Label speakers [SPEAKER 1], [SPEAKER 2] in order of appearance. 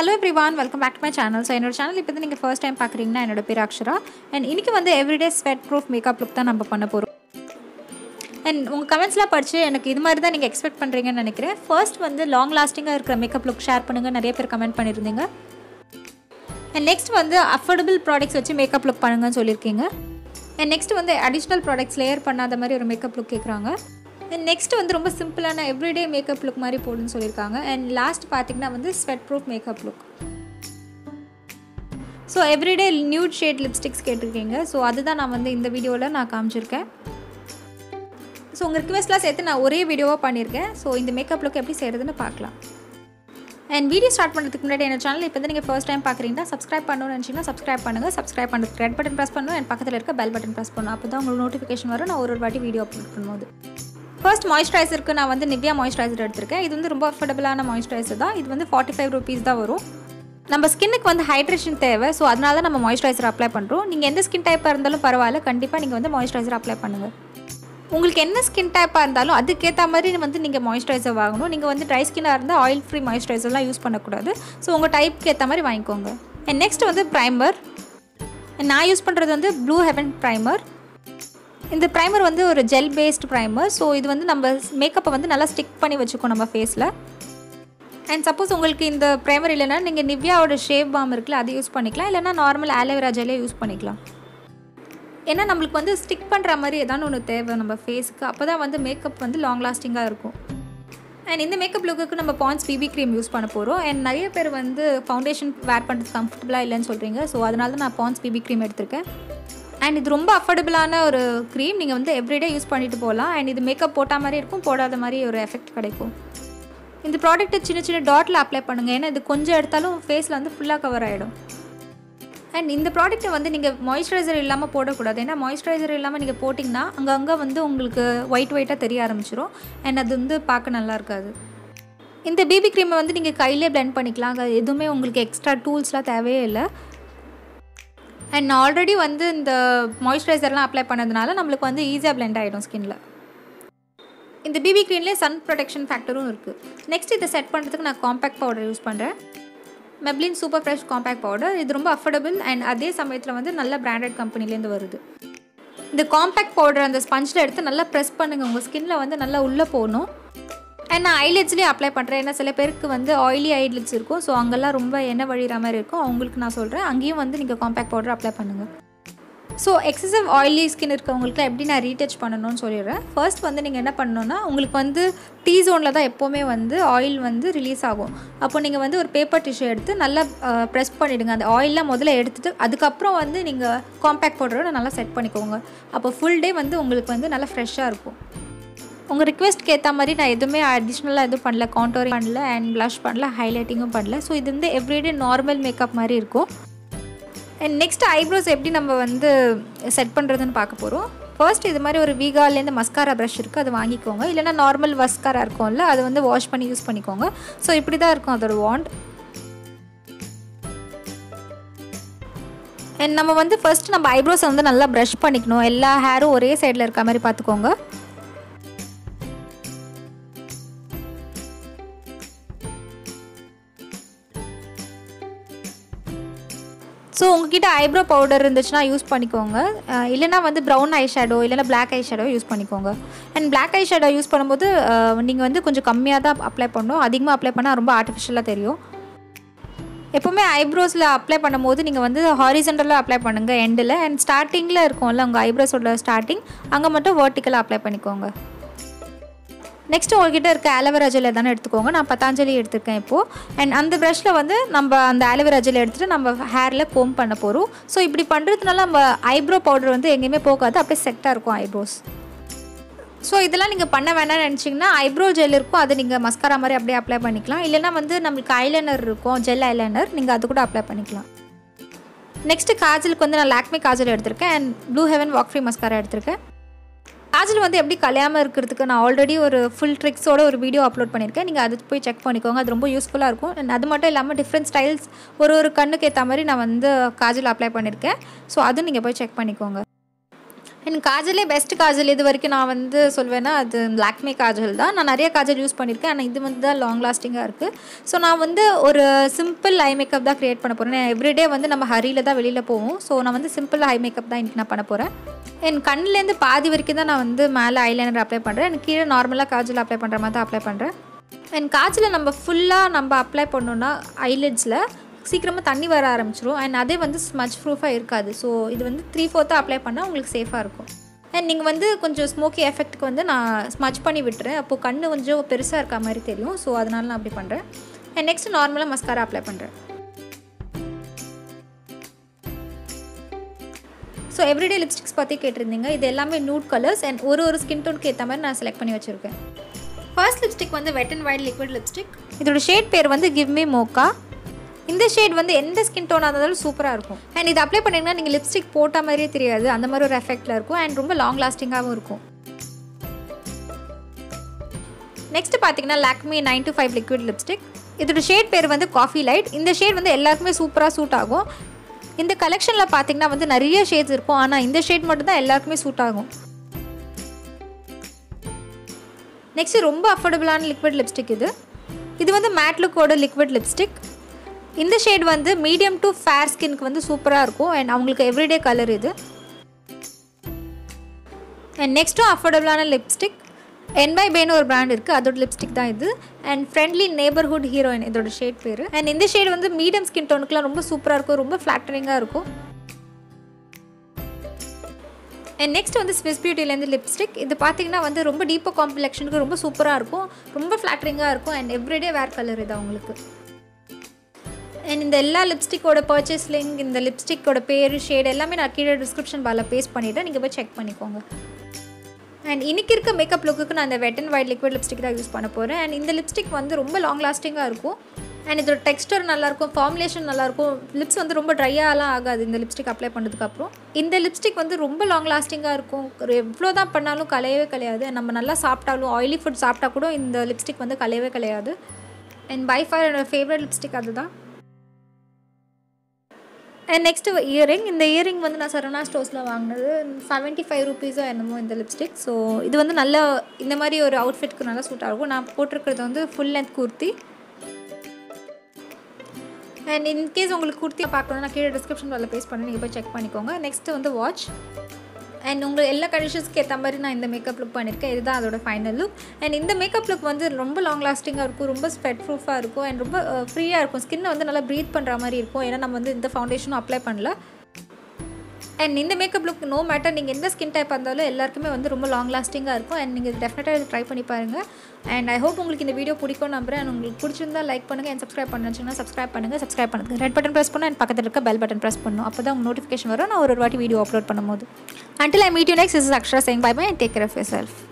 [SPEAKER 1] Hello everyone welcome back to my channel so என்னோட channel இப்போ நீங்கள் ஃபர்ஸ்ட் டைம் பார்க்குறீங்கன்னா என்னோட பேர் அக்ஷரா. அண்ட் இன்றைக்கி வந்து everyday sweat proof makeup look தான் நம்ம பண்ண போகிறோம் அண்ட் உங்கள் கமெண்ட்ஸ்லாம் படித்து எனக்கு இது மாதிரி தான் நீங்கள் எக்ஸ்பெக்ட் பண்ணுறீங்கன்னு நினைக்கிறேன். ஃபர்ஸ்ட் வந்து லாங் லாஸ்டிங்காக இருக்கிற மேக்கப் லுக் ஷேர் பண்ணுங்கள் நிறைய பேர் கமெண்ட் பண்ணியிருந்தீங்க அண்ட் நெக்ஸ்ட் வந்து அஃபோர்டபுள் ப்ராடக்ட்ஸ் வச்சு மேக்கப் லுக் பண்ணுங்கன்னு சொல்லியிருக்கீங்க. அண்ட் நெக்ஸ்ட் வந்து அடிஷ்னல் ப்ராடக்ட்ஸ் லேயர் பண்ணாத மாதிரி ஒரு மேக்கப் லுக் கேட்குறாங்க அண்ட் நெக்ஸ்ட் வந்து ரொம்ப சிம்பிளான எவ்ரிடே மேக்கப் லுக் மாதிரி போடுன்னு சொல்லியிருக்காங்க. அண்ட் லாஸ்ட் பார்த்தீங்கன்னா வந்து sweat proof makeup look so everyday nude shade lipsticks கேட்டிருக்கீங்க. ஸோ அதுதான் நான் வந்து இந்த வீடியோவில் நான் காமிச்சிருக்கேன். ஸோ உங்கள் ரிக்வெஸ்ட்லாம் சேர்த்து நான் ஒரே வீடியோவாக பண்ணியிருக்கேன். ஸோ இந்த மேக்கப் லுக் எப்படி செய்கிறதுன்னு பார்க்கலாம். அண்ட் வீடியோ ஸ்டார்ட் பண்ணுறதுக்கு முன்னாடி என்ன சேனல் இப்போ வந்து நீங்கள் ஃபர்ஸ்ட் டைம் பார்க்குறீங்கன்னா சப்ஸ்கிரைப் பண்ணணும்னு நினச்சிங்கன்னா சப்ஸ்கிரைப் பண்ணுங்கள் சப்ஸ்கிரைப் பண்ணுறதுக்கு ரெட் பட்டன் ப்ரெஸ் பண்ணணும் அண்ட் பக்கத்தில் இருக்க பெல் பட்டன் ப்ரெஸ் பண்ணணும். அப்போ தான் உங்களுக்கு நோட்டிஃபிகேஷன் வரும். நான் ஒரு ஒரு வாட்டி வீடியோ அப்லோட் பண்ணும்போது. ஃபர்ஸ்ட் மாய்ஸ்சரைசருக்கு நான் வந்து நிவ்யா மாய்ஸ்சரைசர் எடுத்திருக்கேன். இது வந்து ரொம்ப அஃபோர்டபுளான மாய்ஸ்சரைசர் தான். இது வந்து ஃபார்ட்டி ஃபைவ் ருபீஸ் தான் வரும். நம்ம ஸ்கின்னுக்கு வந்து ஹைட்ரேஷன் தேவை. ஸோ அதனால தான் நம்ம மாய்ஸ்சரைசர் அப்ளை பண்ணுறோம் நீங்கள் எந்த ஸ்கின் டைப்பாக இருந்தாலும் பரவாயில்ல. கண்டிப்பாக நீங்கள் வந்து மாய்ஸ்சரைசர் அப்ளை பண்ணுங்கள் உங்களுக்கு என்ன ஸ்கின் டைப்பாக இருந்தாலும் அதுக்கேற்ற மாதிரி வந்து நீங்கள் மாய்ஸ்சரைசர் வாங்கணும். நீங்கள் வந்து ட்ரை ஸ்கின்னாக இருந்தால் ஆயில் ஃப்ரீ மாய்ஸ்சரைசர்லாம் யூஸ் பண்ணக்கூடாது. ஸோ உங்கள் டைப்புக்கு ஏற்ற மாதிரி வாங்கிக்கோங்க. அண்ட் நெக்ஸ்ட் வந்து ப்ரைமர் நான் யூஸ் பண்ணுறது வந்து ப்ளூ ஹெவன் ப்ரைமர் இந்த ப்ரைமர் வந்து ஒரு ஜெல் பேஸ்டு ப்ரைமர் ஸோ இது வந்து நம்ம மேக்கப்பை வந்து நல்லா ஸ்டிக் பண்ணி வச்சுக்கோ நம்ம ஃபேஸில் அண்ட் சப்போஸ் உங்களுக்கு இந்த ப்ரைமர் இல்லைன்னா நீங்கள் நிவ்யாவோட ஷேவ் பாம் இருக்குல்ல அதை யூஸ் பண்ணிக்கலாம். இல்லைனா நார்மல் ஆலோவேரா ஜெல்லே யூஸ் பண்ணிக்கலாம். ஏன்னா நம்மளுக்கு வந்து ஸ்டிக் பண்ணுற மாதிரி ஏதாவது ஒன்று தேவை நம்ம ஃபேஸுக்கு அப்போ தான் வந்து மேக்கப் வந்து லாங் லாஸ்டிங்காக இருக்கும். அண்ட் இந்த மேக்கப் லுக்குக்கு நம்ம பான்ஸ் பிபி க்ரீம் யூஸ் பண்ண போகிறோம் அண்ட் நிறைய பேர் வந்து ஃபவுண்டேஷன் வேர் பண்ணுறது கம்ஃபர்டபுளாக இல்லைன்னு சொல்கிறீங்க ஸோ அதனால தான் நான் பான்ஸ் பிபி க்ரீம் எடுத்திருக்கேன். அண்ட் இது ரொம்ப அஃபோர்டபுளான ஒரு க்ரீம் நீங்கள் வந்து எவ்ரிடே யூஸ் பண்ணிட்டு போகலாம். அண்ட் இது மேக்கப் போட்டால் மாதிரி இருக்கும் போடாத மாதிரி ஒரு எஃபெக்ட் கிடைக்கும். இந்த ப்ராடக்ட்டை சின்ன சின்ன டாட்டில் அப்ளை பண்ணுங்கள் ஏன்னா இது கொஞ்சம் எடுத்தாலும் ஃபேஸில் வந்து ஃபுல்லாக கவர் ஆகிடும் அண்ட் இந்த ப்ராடக்ட்டை வந்து நீங்கள் மாய்ஸ்சரைசர் இல்லாமல் போடக்கூடாது. ஏன்னா மாய்ஸ்சரைசர் இல்லாமல் நீங்கள் போட்டிங்கன்னா அங்கங்கே வந்து உங்களுக்கு ஒயிட் ஒயிட்டாக தெரிய ஆரம்பிச்சிடும் அண்ட் அது வந்து பார்க்க நல்லா இருக்காது. இந்த பேபி க்ரீமை வந்து நீங்கள் கையிலே பிளெண்ட் பண்ணிக்கலாம். அங்கே எதுவுமே உங்களுக்கு எக்ஸ்ட்ரா டூல்ஸ்லாம் தேவையே இல்லை. அண்ட் ஆல்ரெடி வந்து இந்த மாய்ஸ்சரைசர்லாம் அப்ளை பண்ணதுனால நம்மளுக்கு வந்து ஈஸியாக பிளெண்ட் ஆகிடும் ஸ்கின்ல இந்த பிபி க்ரீன்லேயே சன் ப்ரொடெக்ஷன் ஃபேக்டரும் இருக்குது நெக்ஸ்ட் இதை செட் பண்ணுறதுக்கு நான் காம்பேக்ட் பவுடர் யூஸ் பண்ணுறேன் Maybelline super fresh compact powder இது ரொம்ப அஃபோர்டபுள் அண்ட் அதே சமயத்தில் வந்து நல்ல பிராண்டட் கம்பெனிலேருந்து வருது. இந்த காம்பேக்ட் பவுடர் அந்த ஸ்பஞ்சில் எடுத்து நல்லா ப்ரெஸ் பண்ணுங்கள் உங்கள் ஸ்கின்னில் வந்து நல்லா உள்ளே போகணும். அண்ட் நான் ஐலெட்ஸ்லேயும் அப்ளை பண்ணுறேன் ஏன்னா சில பேருக்கு வந்து ஆயிலி ஐலெட்ஸ் இருக்கும். ஸோ அங்கெல்லாம் ரொம்ப எண்ணெய் வழிகிற மாதிரி இருக்கும். அவங்களுக்கு நான் சொல்கிறேன் அங்கேயும் வந்து நீங்கள் காம்பேக்ட் பவுடர் அப்ளை பண்ணுங்கள் ஸோ எக்ஸசிவ் ஆயிலி ஸ்கின் இருக்கவங்களுக்கு எப்படி நான் ரீடச் பண்ணணும்னு சொல்லிடுறேன். ஃபர்ஸ்ட் வந்து நீங்கள் என்ன பண்ணணும்னா உங்களுக்கு வந்து டீ ஜோனில் தான் எப்போவுமே வந்து ஆயில் வந்து ரிலீஸ் ஆகும். அப்போ நீங்கள் வந்து ஒரு பேப்பர் டிஷ்யூ எடுத்து நல்லா ப்ரெஸ் பண்ணிவிடுங்க அந்த ஆயிலெலாம் முதல்ல எடுத்துகிட்டு அதுக்கப்புறம் வந்து நீங்கள் காம்பேக்ட் பவுடரோட நல்லா செட் பண்ணிக்கோங்க. அப்போ ஃபுல் டே வந்து உங்களுக்கு வந்து நல்லா ஃப்ரெஷ்ஷாக இருக்கும். உங்கள் ரிக்வெஸ்ட்க்கு ஏற்ற மாதிரி நான் எதுவுமே அடிஷ்னலாக எதுவும் பண்ணல கான்டோரிங் பண்ணல அண்ட் ப்ளஷ் பண்ணல ஹைலைட்டிங்கும் பண்ணல. ஸோ இது வந்து எவ்ரிடே நார்மல் மேக்கப் மாதிரி இருக்கும். அண்ட் நெக்ஸ்ட் ஐப்ரோஸ் எப்படி நம்ம வந்து செட் பண்ணுறதுன்னு பார்க்க போகிறோம் ஃபர்ஸ்ட் இது மாதிரி ஒரு வீகாலேருந்து மஸ்காரா ப்ரஷ் இருக்குது அது வாங்கிக்கோங்க. இல்லைனா நார்மல் மஸ்காரா இருக்கும்ல அதை வந்து வாஷ் பண்ணி யூஸ் பண்ணிக்கோங்க. ஸோ இப்படி தான் இருக்கும் அதோட வாண்ட் அண்ட் நம்ம வந்து ஃபர்ஸ்ட் நம்ம ஐப்ரோஸை வந்து நல்லா ப்ரஷ் பண்ணிக்கணும். எல்லா ஹேரும் ஒரே சைடில் இருக்க மாதிரி பார்த்துக்கோங்க. ஸோ உங்ககிட்ட ஐப்ரோ பவுடர் இருந்துச்சுன்னா யூஸ் பண்ணிக்கோங்க. இல்லைனா வந்து ப்ரௌன் ஐ ஷேடோ இல்லைனா பிளாக் ஐ ஷேடோ யூஸ் பண்ணிக்கோங்க. And black eye shadow use பண்ணும்போது நீங்கள் வந்து கொஞ்சம் கம்மியாக தான் அப்ளை பண்ணணும். அதிகமாக அப்ளை பண்ணால் ரொம்ப ஆர்டிஃபிஷியலாக தெரியும். எப்போவுமே ஐப்ரோஸில் அப்ளை பண்ணும்போது நீங்கள் வந்து ஹாரிசென்டலாக அப்ளை பண்ணுங்கள் எண்டில் அண்ட் ஸ்டார்டிங்கில் இருக்கும்ல உங்கள் ஐப்ரோஸோட ஸ்டார்டிங் அங்கே மட்டும் வேர்ட்டிக்கலாக அப்ளை பண்ணிக்கோங்க. நெக்ஸ்ட் உங்கள்கிட்ட இருக்க ஆலோவேரா ஜெல் தானே எடுத்துக்கோங்க. நான் பத்தாஞ்சலி எடுத்திருக்கேன் இப்போது அண்ட் அந்த ப்ரஷில் வந்து நம்ம அந்த ஆலோவேரா ஜெல் எடுத்துகிட்டு நம்ம ஹேரில் கோம் பண்ண போகிறோம் ஸோ இப்படி பண்ணுறதுனால நம்ம ஐப்ரோ பவுடர் வந்து எங்கேயுமே போகாது. அப்படியே செட்டாக இருக்கும் ஐப்ரோஸ் ஸோ இதெல்லாம் நீங்கள் பண்ண வேணாம்னு நினச்சிங்கன்னா ஐப்ரோ ஜெல் இருக்கும். அதை நீங்கள் மஸ்காரா மாதிரி அப்படியே அப்ளை பண்ணிக்கலாம். இல்லைனா வந்து நம்மளுக்கு ஐலைனர் இருக்கும் ஜெல் ஐலைனர் நீங்கள் அது கூட அப்ளை பண்ணிக்கலாம். நெக்ஸ்ட்டு காஜலுக்கு வந்து நான் லாக்மி காஜல் எடுத்திருக்கேன். And blue heaven walk free mascara எடுத்திருக்கேன். ஆஜில் வந்து எப்படி கலையாமல் இருக்கிறதுக்கு நான் ஆல்ரெடி ஒரு ஃபுல் ட்ரிக்ஸோட ஒரு வீடியோ அப்லோட் பண்ணியிருக்கேன். நீங்கள் அது போய் செக் பண்ணிக்கோங்க. அது ரொம்ப யூஸ்ஃபுல்லாக இருக்கும். அண்ட் அது மட்டும் இல்லாமல் டிஃப்ரெண்ட் ஸ்டைல்ஸ் ஒரு ஒரு கண்ணுக்கு ஏற்ற மாதிரி நான் வந்து காஜில் அப்ளை பண்ணியிருக்கேன். ஸோ அதுவும் நீங்கள் போய் செக் பண்ணிக்கோங்க. எனக்கு காஜலே பெஸ்ட் காஜல் இது வரைக்கும் நான் வந்து சொல்வேன்னா அது லாக்மே காஜல் தான். நான் நிறைய காஜல் யூஸ் பண்ணியிருக்கேன் ஆனால் இது வந்து தான் லாங் லாஸ்டிங்காக இருக்குது ஸோ நான் வந்து ஒரு சிம்பிள் ஐ மேக்கப் தான் க்ரியேட் பண்ண போகிறேன் எவ்ரிடே வந்து நம்ம ஹரியில் தான் வெளியில் போவோம். ஸோ நான் வந்து சிம்பிள் ஐ மேக்கப் தான் இன்றைக்கி நான் பண்ண போகிறேன் என் கண்ணிலேருந்து பாதி வரைக்கும் தான் நான் வந்து மேலே ஐலைனர் அப்ளை பண்ணுறேன் எனக்கு கீழே நார்மலாக காஜல் அப்ளை பண்ணுற மாதிரி தான் அப்ளை பண்ணுறேன் அண்ட் காஜலை நம்ம ஃபுல்லாக நம்ம அப்ளை பண்ணோன்னா ஐலிட்ஸில் சீக்கிரமாக தண்ணி வர ஆரம்பிச்சிரும். அண்ட் அதே வந்து ஸ்மச் ப்ரூஃபாக இருக்காது. ஸோ இது வந்து த்ரீ ஃபோர்த்தாக அப்ளை பண்ணால் உங்களுக்கு சேஃபாக இருக்கும். அண்ட் நீங்கள் வந்து கொஞ்சம் ஸ்மோக்கி எஃபெக்ட்டுக்கு வந்து நான் ஸ்மச் பண்ணி விட்டுறேன். அப்போது கண் கொஞ்சம் பெருசாக இருக்க மாதிரி தெரியும். ஸோ அதனால நான் அப்படி பண்ணுறேன் அண்ட் நெக்ஸ்ட் நார்மலாக மஸ்காரா அப்ளை பண்ணுறேன் ஸோ எவ்ரிடே லிப்ஸ்டிக்ஸ் பற்றி கேட்டிருந்தீங்க. இது எல்லாமே நூட் கலர்ஸ் அண்ட் ஒரு ஒரு ஸ்கின் டோனுக்கு ஏற்ற மாதிரி நான் செலக்ட் பண்ணி வச்சுருக்கேன். ஃபர்ஸ்ட் லிப்ஸ்டிக் வந்து wet and white liquid lipstick இதோட ஷேட் பேர் வந்து கிவ் மீ மோக்கா இந்த ஷேட் வந்து எந்த ஸ்கின் டோனாக இருந்தாலும் சூப்பராக இருக்கும். அண்ட் இது அப்ளை பண்ணிங்கன்னா நீங்கள் லிப்ஸ்டிக் போட்ட மாதிரியே தெரியாது. அந்த மாதிரி ஒரு எஃபெக்டில் இருக்கும். அண்ட் ரொம்ப லாங் லாஸ்டிங்காகவும் இருக்கும். நெக்ஸ்ட் பார்த்தீங்கன்னா Lakme nine to five liquid lipstick இதோட ஷேட் பேர் வந்து காஃபி லைட் இந்த ஷேட் வந்து எல்லாருக்குமே சூப்பராக சூட் ஆகும். இந்த கலெக்ஷனில் பார்த்தீங்கன்னா வந்து நிறைய ஷேட்ஸ் இருக்கும். ஆனால் இந்த ஷேட் மட்டும் தான் எல்லாருக்குமே சூட் ஆகும். நெக்ஸ்ட் ரொம்ப அஃபோர்டபுளான லிக்விட் லிப்ஸ்டிக் இது. இது வந்து மேட் லுக்கோட லிக்விட் லிப்ஸ்டிக் இந்த ஷேட் வந்து மீடியம் டு ஃபேர் ஸ்கின்க்கு வந்து சூப்பராக இருக்கும். அண்ட் அவங்களுக்கு எவ்ரிடே கலர் இது. அண்ட் நெக்ஸ்ட்டும் அஃபோர்டபுளான லிப்ஸ்டிக் என் பை பேன்னு ஒரு பிராண்ட் இருக்குது அதோட லிப்ஸ்டிக் தான் இது. அண்ட் ஃப்ரெண்ட்லி நேபர்ஹுட் ஹீரோயின் இதோட ஷேட் பேர். அண்ட் இந்த ஷேட் வந்து மீடியம் ஸ்கின் டோனுக்குலாம் ரொம்ப சூப்பராக இருக்கும். ரொம்ப ஃப்ளாக்டரிங்காக இருக்கும். அண்ட் நெக்ஸ்ட் வந்து ஸ்விஸ் பியூட்டிலேருந்து லிப்ஸ்டிக் இது பார்த்தீங்கன்னா வந்து ரொம்ப டீப்பர் காம்ப்ளெக்ஷனுக்கு ரொம்ப சூப்பராக இருக்கும். ரொம்ப ஃப்ளாட்டரிங்காக இருக்கும். அண்ட் எவ்ரிடே வேர் கலர் இது அவங்களுக்கு. அண்ட் இந்த எல்லா லிப்ஸ்டிக்கோட பர்ச்சேஸ் லிங்க் இந்த லிப்ஸ்டிக்கோட பேர் ஷேட் எல்லாமே நான் கீழே டிஸ்கிரிப்ஷன் பாலில் பேஸ்ட் பண்ணிவிட்டு நீங்கள் போய் செக் பண்ணிக்கோங்க. அண்ட் இன்றைக்கி இருக்க மேக்கப் லுக்குக்கு நான் இந்த wet and white liquid lipstick தான் யூஸ் பண்ண போகிறேன் அண்ட் இந்த லிப்ஸ்டிக் வந்து ரொம்ப லாங் லாஸ்டிங்காக இருக்கும். அண்ட் இதோட டெக்ஸ்டர் நல்லாயிருக்கும் ஃபார்முலேஷன் நல்லாயிருக்கும் லிப்ஸ் வந்து ரொம்ப ட்ரையாலாம் ஆகாது இந்த லிப்ஸ்டிக் அப்ளை பண்ணதுக்கப்புறம் இந்த லிப்ஸ்டிக் வந்து ரொம்ப லாங் லாஸ்டிங்காக இருக்கும். ஒரு எவ்வளோ தான் பண்ணாலும் கலையவே கலையாது நம்ம நல்லா சாப்பிட்டாலும் ஆயிலி ஃபுட் சாப்பிட்டா கூட இந்த லிப்ஸ்டிக் வந்து கலையவே கலையாது அண்ட் பை ஃபார் என்னோடய ஃபேவரட் லிப்ஸ்டிக் அதுதான். அண்ட் நெக்ஸ்ட்டு இயரிங் இந்த இயரிங் வந்து நான் சரவணா ஸ்டோர்ஸில் வாங்கினது செவன்ட்டி ஃபைவ் ருபீஸோ என்னமோ இந்த லிப்ஸ்டிக் ஸோ இது வந்து நல்ல இந்த மாதிரி ஒரு அவுட்ஃபிட்க்கு நல்லா சூட்டாக இருக்கும். நான் போட்டிருக்கிறது வந்து full length kurti and in case உங்களுக்கு குர்த்தி பார்க்கணும் நான் கீழே டிஸ்கிரிப்ஷன் வரல பேஸ் பண்ணி நீங்கள் போய் செக் பண்ணிக்கோங்க. நெக்ஸ்ட்டு வந்து வாட்ச் அண்ட் உங்களுக்கு எல்லா கண்டிஷன்ஸ்க்கு ஏற்ற மாதிரி நான் இந்த மேக்கப் லுக் பண்ணியிருக்கேன் இதுதான் அதோட ஃபைனல் லுக் அண்ட் இந்த மேக்கப் லுக் வந்து ரொம்ப லாங் லாஸ்டிங்காக இருக்கும் ரொம்ப ஸ்பெட் ப்ரூஃபாக இருக்கும் அண்ட் ரொம்ப ஃப்ரீயாக இருக்கும். ஸ்கின்னை வந்து நல்லா ப்ரீத் பண்ணுற மாதிரி இருக்கும். ஏன்னா நம்ம வந்து இந்த ஃபவுண்டேஷனும் அப்ளை பண்ணல. அண்ட் இந்த மேக்கப் லுக் நோ மேட்டர் நீங்கள் எந்த ஸ்கின் டைப் இருந்தாலும் எல்லாருக்குமே வந்து ரொம்ப லாங் லாஸ்டிங்காக இருக்கும் அண்ட் நீங்கள் டெஃபினட்டாக இது ட்ரை பண்ணி பாருங்கள் அண்ட் ஐ ஹோப் உங்களுக்கு இந்த வீடியோ பிடிக்கும் நம்புறேன். அண்ட் உங்களுக்கு பிடிச்சிருந்தா லைக் பண்ணுங்கள் அண்ட் சப்ஸ்கிரைப் பண்ணுச்சுன்னா சப்ஸ்கிரைப் பண்ணுங்கள் சப்ஸ்கிரைப் பண்ணுங்கள் ரெட் பட்டன் ப்ரெஸ் பண்ணணும். அண்ட் பக்கத்தில் இருக்க பெல் பட்டன் ப்ரெஸ் பண்ணணும். அப்போ தான் உங்கள் நோட்டிஃபிகேஷன் வரும். நான் ஒரு ஒரு வாட்டி வீடியோ அப்லோட் பண்ணும்போது. Until I meet you next, this is Akshara saying bye bye and take care of yourself.